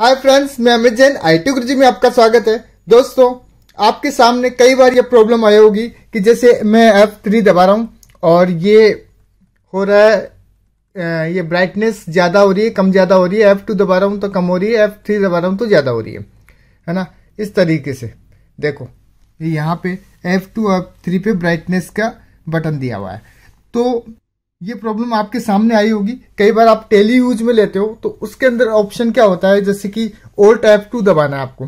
हाय friends, मैं Amit Jain I T Guruji में आपका स्वागत है। दोस्तों, आपके सामने कई बार ये प्रॉब्लम आई होगी कि जैसे मैं एफ़ थ्री दबा रहा हूँ और ये हो रहा है ये ब्राइटनेस ज़्यादा हो रही है, कम ज़्यादा हो रही है। एफ़ टू दबा रहा हूँ तो कम हो रही है एफ़ थ्री दबा रहा हूँ तो ज़्यादा हो रही है। है ना? इस तरीके से। देखो यहाँ पे एफ़ टू एफ़ थ्री पे ब्राइटनेस का बटन दिया हुआ है। तो ये प्रॉब्लम आपके सामने आई होगी। कई बार आप टेली यूज़ में लेते हो तो उसके अंदर ऑप्शन क्या होता है? जैसे कि ओल्ट एफ़ टू दबाना है आपको।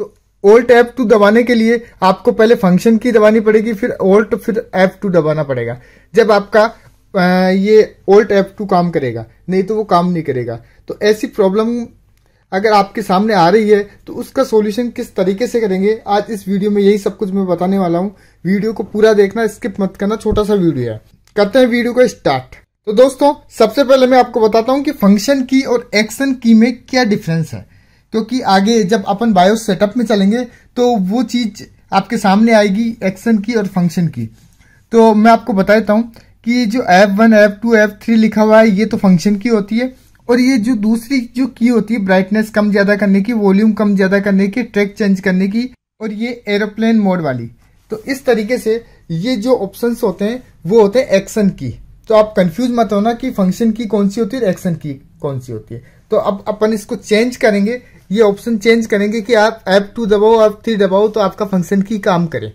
तो ओल्ट एफ़ टू दबाने के लिए आपको पहले फ़ंक्शन की दबानी पड़ेगी, फिर ओल्ट फिर एफ़ टू दबाना पड़ेगा। जब आपका ये ओल्ट एफ़ टू काम करेगा, नहीं तो वो काम नहीं करेगा। तो ऐसी प्रॉब्लम अगर आपके सामने आ रही है तो उसका सॉल्यूशन किस तरीके से करेंगे, आज इस वीडियो में यही सब कुछ मैं बताने वाला हूँ। वीडियो को पूरा देखना स्किप मत करना, छोटा सा वीडियो है। करते हैं वीडियो को स्टार्ट। तो दोस्तों, सबसे पहले मैं आपको बताता हूँ कि फ़ंक्शन की और एक्शन की में क्या डिफरेंस है। क्योंकि आगे जब अपन बायोस सेटअप में चलेंगे तो वो चीज़ आपके सामने आएगी एक्शन की और फ़ंक्शन की तो मैं आपको बता देता हूँ कि जो F one F two F three लिखा हुआ है, ये तो फ़ंक्शन की होती है। और ये जो दूसरी जो की होती है ब्राइटनेस कम ज़्यादा करने की वॉल्यूम कम ज़्यादा करने की ट्रैक चेंज करने की, और ये एरोप्लेन मोड वाली। तो इस तरीके से ये जो ऑप्शंस होते हैं, वो होते हैं एक्शन की। तो आप कंफ्यूज मत होना कि फ़ंक्शन की कौन सी होती है एक्शन की कौन सी होती है। तो अब अपन इसको चेंज करेंगे। ये ऑप्शन चेंज करेंगे कि आप एप टू दबाओ एफ़ थ्री दबाओ तो आपका फ़ंक्शन की काम करे।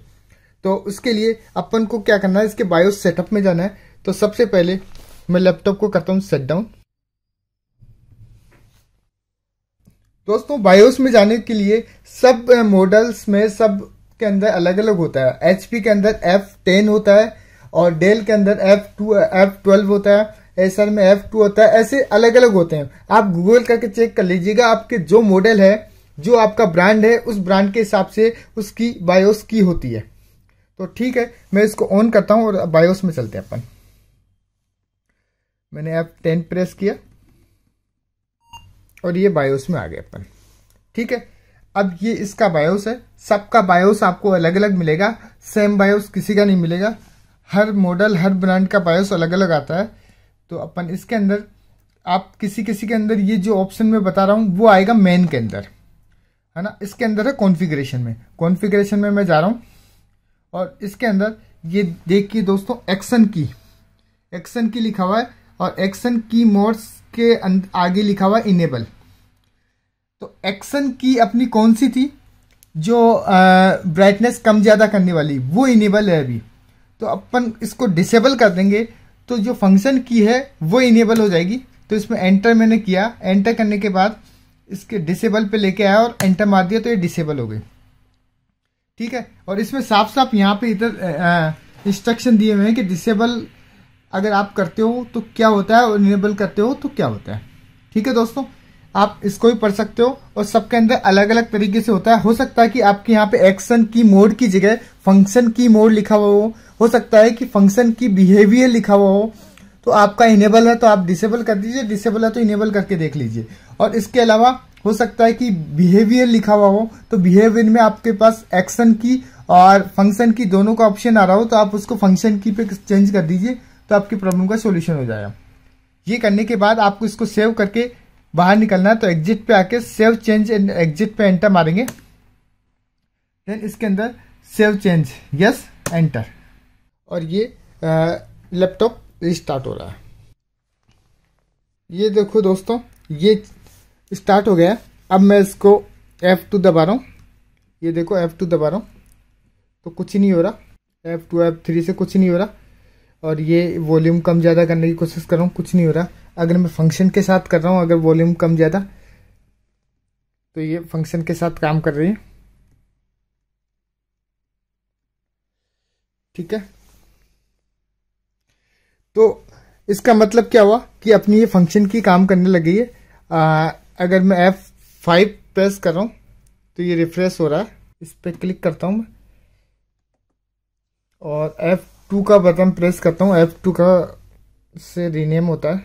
तो उसके लिए अपन को क्या करना है, इसके बायोस सेटअप में जाना है। तो सबसे पहले मैं लैपटॉप को करता हूँ सेट डाउन दोस्तों बायोस में जाने के लिए सब मॉडल्स में, सब के अंदर अलग अलग होता है। एचपी के अंदर एफ़ टेन होता है और डेल के अंदर एफ़ टू एफ़ ट्वेल्व होता है। एसर में एफ़ टू होता है। ऐसे अलग अलग होते हैं। आप गूगल करके चेक कर लीजिएगा आपके जो मॉडल है, जो आपका ब्रांड है, उस ब्रांड के हिसाब से उसकी बायोस की होती है। तो ठीक है, मैं इसको ऑन करता हूँ और बायोस में चलते हैं अपन। मैंने एफ़ टेन प्रेस किया और ये बायोस में आ गए अपन। ठीक है अब ये इसका बायोस है। सबका बायोस आपको अलग अलग मिलेगा। सेम बायोस किसी का नहीं मिलेगा। हर मॉडल हर ब्रांड का बायोस अलग अलग आता है। तो अपन इसके अंदर, आप किसी किसी के अंदर ये जो ऑप्शन में बता रहा हूँ, वो आएगा मेन के अंदर। है ना? इसके अंदर है कॉन्फ़िगरेशन में। कॉन्फ़िगरेशन में मैं जा रहा हूँ। और इसके अंदर ये देखिए दोस्तों एक्शन की एक्शन की लिखा हुआ है। और एक्शन की मोड्स के आगे लिखा हुआ है इनेबल तो एक्शन की अपनी कौन सी थी? जो ब्राइटनेस कम ज़्यादा करने वाली, वो इनेबल है अभी। तो अपन इसको डिसेबल कर देंगे। तो जो फ़ंक्शन की है, वो इनेबल हो जाएगी। तो इसमें एंटर मैंने किया। एंटर करने के बाद इसके डिसेबल पे लेके आया और एंटर मार दिया तो ये डिसेबल हो गई। ठीक है? और इसमें साफ़ साफ़ यहाँ पे इधर इंस्ट्रक्शन दिए हुए हैं कि डिसेबल अगर आप करते हो तो क्या होता है? और इनेबल करते हो तो क्या होता है? ठीक है दोस्तों? आप इसको भी पढ़ सकते हो और सबके अंदर अलग अलग तरीके से होता है। हो सकता है कि आपके यहाँ पे एक्शन की मोड की जगह फ़ंक्शन की मोड लिखा हुआ हो। हो सकता है कि फ़ंक्शन की बिहेवियर लिखा हुआ हो। तो आपका इनेबल है तो आप डिसेबल कर दीजिए डिसेबल है तो इनेबल करके देख लीजिए। और इसके अलावा हो सकता है कि बिहेवियर लिखा हुआ हो तो बिहेवियर में आपके पास एक्शन की और फ़ंक्शन की दोनों का ऑप्शन आ रहा हो तो आप उसको फ़ंक्शन की पे चेंज कर दीजिए तो आपकी प्रॉब्लम का सोल्यूशन हो जाएगा। ये करने के बाद आपको इसको सेव करके बाहर निकलना है तो एग्जिट पे आके सेव चेंज एंड एग्जिट पे एंटर मारेंगे। देन इसके अंदर सेव चेंज यस एंटर और ये लैपटॉप रिस्टार्ट हो रहा है। ये देखो दोस्तों, ये स्टार्ट हो गया अब मैं इसको F2 दबा रहा हूँ। ये देखो F2 दबा रहा हूँ। तो कुछ ही नहीं हो रहा। F2 F3 से कुछ नहीं हो रहा। और ये वॉल्यूम कम ज़्यादा करने की कोशिश कर रहा हूँ कुछ नहीं हो रहा। अगर मैं फ़ंक्शन के साथ कर रहा हूँ अगर वॉल्यूम कम ज़्यादा तो ये फ़ंक्शन के साथ काम कर रही है। ठीक है? तो इसका मतलब क्या हुआ कि अपनी ये फ़ंक्शन की काम करने लगी है। आ, अगर मैं एफ़ फाइव प्रेस कर रहा हूँ तो ये रिफ्रेश हो रहा है। इस पर क्लिक करता हूँ मैं। और F2 का बटन प्रेस करता हूँ F2 का से रीनेम होता है।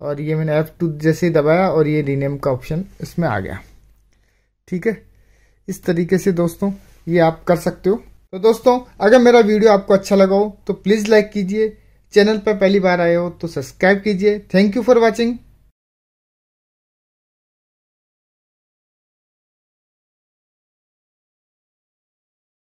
और ये मैंने एफ़ टू जैसे ही दबाया और ये रीनेम का ऑप्शन इसमें आ गया। ठीक है? इस तरीके से दोस्तों, ये आप कर सकते हो। तो दोस्तों, अगर मेरा वीडियो आपको अच्छा लगा हो तो प्लीज़ लाइक कीजिए। चैनल पर पहली बार आए हो तो सब्सक्राइब कीजिए। Thank you for watching